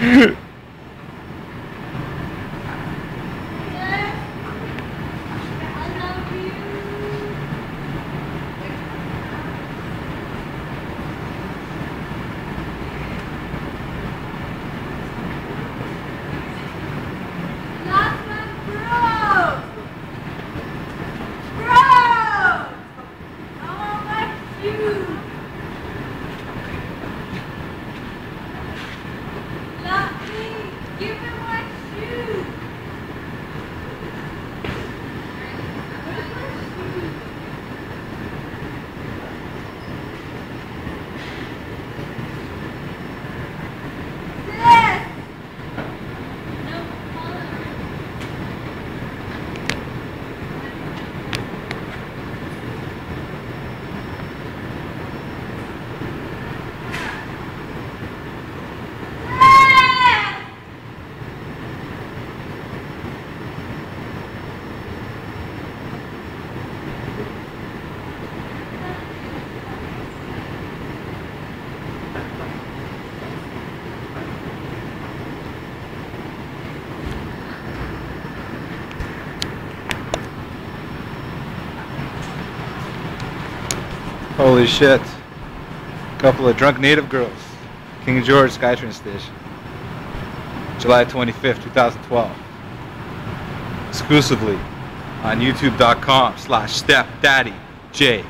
Yeah. Give Holy shit. Couple of drunk native girls. King George Skytrain Station. July 25th, 2012. Exclusively on youtube.com slash stepdaddy J.